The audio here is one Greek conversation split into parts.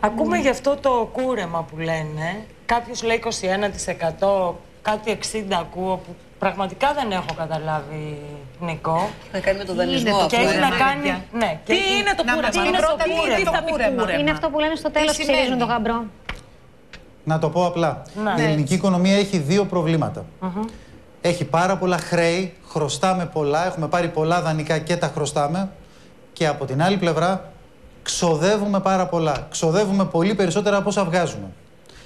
Ακούμε γι' αυτό το κούρεμα που λένε. Κάποιος λέει 21%, κάτι 60% ακούω που πραγματικά δεν έχω καταλάβει Νικό. Να κάνει με το Είναι δανεισμό το αυτό. Και έχει ε. να κάνει. Ναι, και Τι έχει- είναι το Να κούρεμα, μας είναι πει το πρώτα τι είναι κούρεμα. το κούρεμα. Είναι αυτό που λένε στο τέλος σημαίνει; ψηρίζουν το γαμπρό. Να το πω απλά. Ναι. Η ελληνική οικονομία έχει δύο προβλήματα. Έχει πάρα πολλά χρέη, χρωστάμε πολλά, έχουμε πάρει πολλά δανεικά και τα χρωστάμε. Και από την άλλη πλευρά, ξοδεύουμε πάρα πολλά. Ξοδεύουμε πολύ περισσότερα από όσα βγάζουμε.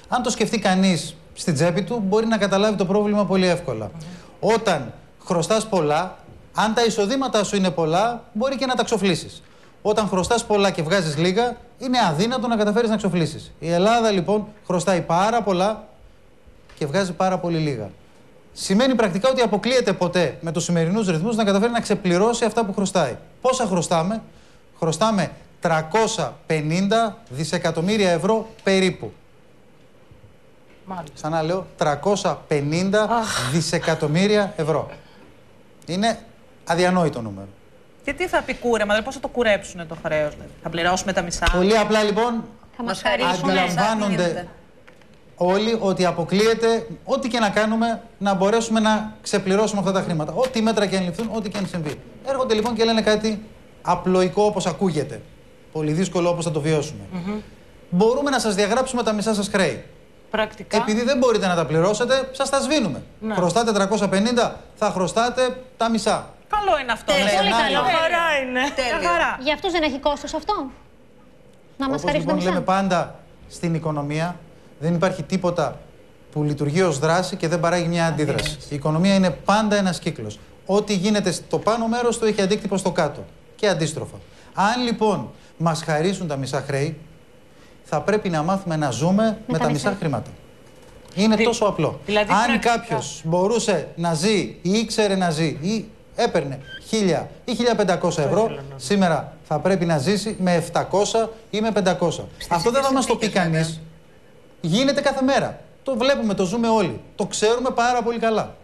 Αν το σκεφτεί κανείς στην τσέπη του, μπορεί να καταλάβει το πρόβλημα πολύ εύκολα. Όταν χρωστάς πολλά, αν τα εισοδήματά σου είναι πολλά, μπορεί και να τα ξοφλήσεις. Όταν χρωστάς πολλά και βγάζεις λίγα, είναι αδύνατο να καταφέρεις να ξοφλήσεις. Η Ελλάδα λοιπόν χρωστάει πάρα πολλά και βγάζει πάρα πολύ λίγα. Σημαίνει πρακτικά ότι αποκλείεται ποτέ με τους σημερινούς ρυθμούς να καταφέρει να ξεπληρώσει αυτά που χρωστάει. Πόσα χρωστάμε, χρωστάμε 350 δισεκατομμύρια ευρώ περίπου. Μάλιστα. Ξανά λέω 350 δισεκατομμύρια ευρώ. Είναι αδιανόητο νούμερο. Και τι θα πει κούρεμα, δηλαδή πώ θα το κουρέψουν το χρέος, δηλαδή; Θα πληρώσουμε τα μισά; Πολύ απλά λοιπόν Θα μας Μας χαρίσουν. χαρίσουν. αντιλαμβάνονται όλοι ότι αποκλείεται ό,τι και να κάνουμε να μπορέσουμε να ξεπληρώσουμε αυτά τα χρήματα. Ό,τι μέτρα και αν ληφθούν, ό,τι και αν συμβεί. Έρχονται λοιπόν και λένε κάτι απλοϊκό όπως ακούγεται. Πολύ δύσκολο όπως θα το βιώσουμε. Μπορούμε να σας διαγράψουμε τα μισά σας χρέη. Πρακτικά. Επειδή δεν μπορείτε να τα πληρώσετε, σας τα σβήνουμε. Ναι. Χρωστάτε 350, θα χρωστάτε τα μισά. Καλό είναι αυτό. Τέλεια. λέει. Πολύ Σενάριο. καλό. Χαρά είναι. Μια Τέλειο. χαρά. Για αυτούς δεν έχει κόστος αυτό; Να μας Όπως χαρίσουν τα λοιπόν λέμε μισά. πάντα στην οικονομία, δεν υπάρχει τίποτα που λειτουργεί ως δράση και δεν παράγει μια αντίδραση. Η οικονομία είναι πάντα ένας κύκλος. Ό,τι γίνεται στο πάνω μέρος του έχει αντίκτυπο στο κάτω. Και αντίστροφα. Αν λοιπόν μας χαρίσουν τα μισά χρέη, θα πρέπει να μάθουμε να ζούμε με, τα μισά, μισά. χρήματα. Είναι Δη- τόσο απλό. δηλαδή Αν πρακτικά. κάποιος μπορούσε να ζει ή ήξερε να ζει ή έπαιρνε 1000 ή 1500 ευρώ, σήμερα θα πρέπει να ζήσει με 700 ή με 500. Αυτό δεν θα μας το πει κανείς. Γίνεται κάθε μέρα. Το βλέπουμε, το ζούμε όλοι. Το ξέρουμε πάρα πολύ καλά.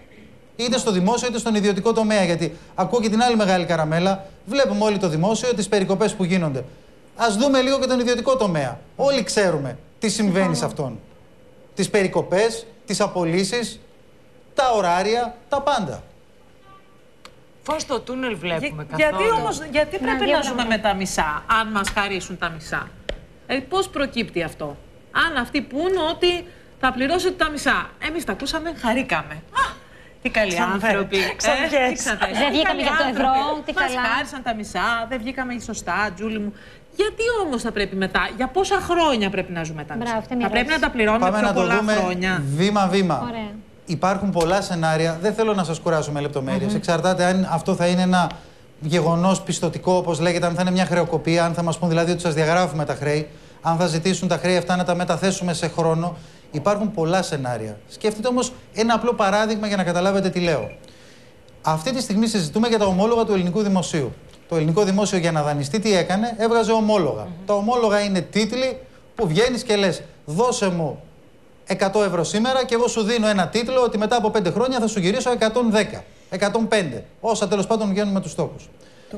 Είτε στο δημόσιο είτε στον ιδιωτικό τομέα. Γιατί ακούω και την άλλη μεγάλη καραμέλα. Βλέπουμε όλοι το δημόσιο, τις περικοπές που γίνονται. Α δούμε λίγο και τον ιδιωτικό τομέα. Όλοι ξέρουμε τι συμβαίνει σε αυτόν. Τις περικοπές, τις απολύσεις, τα ωράρια, τα πάντα. Φως στο τούνελ βλέπουμε Για- καθόλου. γιατί όμως, γιατί πρέπει δύο να ζούμε πράγματα. με τα μισά, αν μας χαρίσουν τα μισά. Ε, πώς προκύπτει αυτό; Αν αυτοί πούν ότι θα πληρώσετε τα μισά. Εμείς τα ακούσαμε, χαρήκαμε. Α, τι καλοί Ξαναπέ- άνθρωποι. Ε, ξαναπιές. τι ξαναπες. Δεν Τι βγήκαμε καλοί για το ευρώ, άνθρωποι. τι Μας καλά. χάρισαν τα μισά, δεν βγήκαμε σωστά, Τζούλη μου. Γιατί όμως θα πρέπει μετά, για πόσα χρόνια πρέπει να ζούμε τα μισά; Μπράβο, αυτή είναι η θα πρέπει να ερώτηση. τα πληρώνουμε Πάμε πιο να το πολλά δούμε χρόνια. βήμα-βήμα. Ωραία. Υπάρχουν πολλά σενάρια. Δεν θέλω να σας κουράσω με λεπτομέρειες. Εξαρτάται αν αυτό θα είναι ένα γεγονός πιστοτικό, όπως λέγεται, αν θα είναι μια χρεοκοπία, αν θα μας πούν δηλαδή ότι σας διαγράφουμε τα χρέη, αν θα ζητήσουν τα χρέη αυτά να τα μεταθέσουμε σε χρόνο. Υπάρχουν πολλά σενάρια. Σκεφτείτε όμως ένα απλό παράδειγμα για να καταλάβετε τι λέω. Αυτή τη στιγμή συζητούμε για τα ομόλογα του ελληνικού δημοσίου. Το ελληνικό δημόσιο για να δανειστεί τι έκανε, έβγαζε ομόλογα. Τα ομόλογα είναι τίτλοι που βγαίνεις και λες: Δώσε μου 100 ευρώ σήμερα και εγώ σου δίνω ένα τίτλο ότι μετά από 5 χρόνια θα σου γυρίσω 110, 105. Όσα τέλος πάντων βγαίνουν με τους στόχους.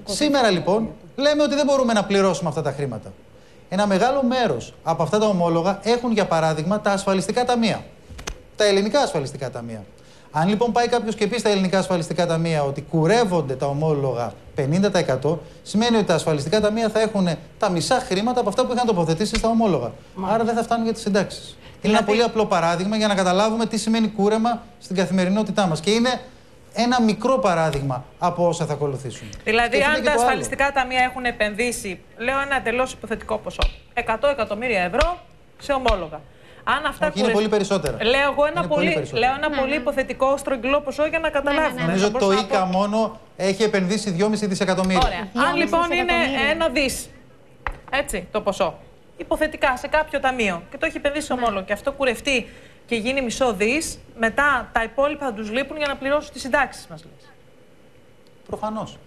Σήμερα λοιπόν λέμε ότι δεν μπορούμε να πληρώσουμε αυτά τα χρήματα. Ένα μεγάλο μέρος από αυτά τα ομόλογα έχουν για παράδειγμα τα ασφαλιστικά ταμεία. Τα ελληνικά ασφαλιστικά ταμεία. Αν λοιπόν πάει κάποιος και πει στα ελληνικά ασφαλιστικά ταμεία ότι κουρεύονται τα ομόλογα 50%, σημαίνει ότι τα ασφαλιστικά ταμεία θα έχουν τα μισά χρήματα από αυτά που είχαν τοποθετήσει στα ομόλογα. Άρα δεν θα φτάνουν για τις συντάξεις. Είναι ένα Δηλαδή- πολύ απλό παράδειγμα για να καταλάβουμε τι σημαίνει κούρεμα στην καθημερινότητά μας. Και είναι ένα μικρό παράδειγμα από όσα θα ακολουθήσουν. Δηλαδή, Σκεφτείτε αν και τα το άλλο. ασφαλιστικά ταμεία έχουν επενδύσει, λέω ένα εντελώς υποθετικό ποσό, 100 εκατομμύρια ευρώ σε ομόλογα. Αν αυτά Όχι, είναι πολύ περισσότερα. Λέω εγώ ένα Είναι πολύ, πολύ περισσότερα. λέω ένα πολύ υποθετικό στρογγυλό ποσό για να καταλάβουμε. ναι. Νομίζω Θα ότι το μπορούσα να ΙΚΑ πω- μόνο έχει επενδύσει 2,5 δισεκατομμύρια. Ωραία. Αν Δυόμιση λοιπόν είναι δισεκατομμύρια. ένα δις, έτσι το ποσό, υποθετικά σε κάποιο ταμείο και το έχει επενδύσει Ναι. ομόλογο και αυτό κουρευτεί και γίνει μισό δις, μετά τα υπόλοιπα θα τους λείπουν για να πληρώσουν τις συντάξεις μας. Προφανώς.